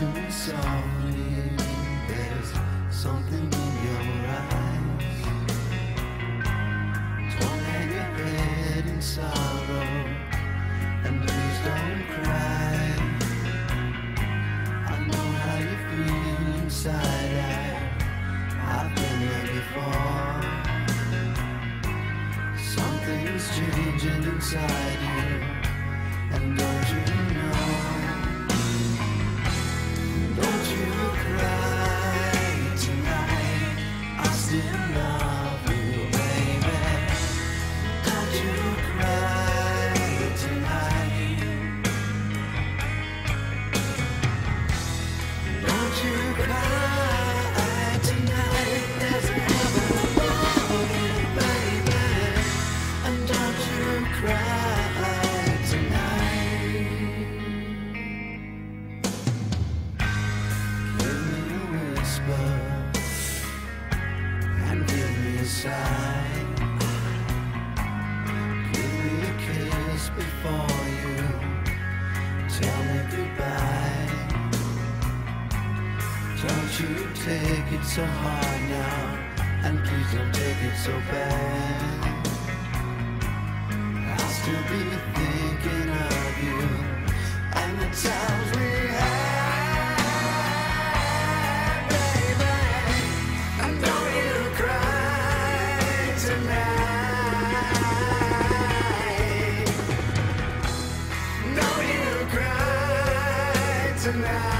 to me softly. There's something in your eyes. Don't hang your head in sorrow, and please don't cry. I know how you feel inside. I, I've been there before. Something's changing inside you, and don't you a. Give me a kiss before you tell me goodbye. Don't you take it so hard now, and please don't take it so bad. Tonight.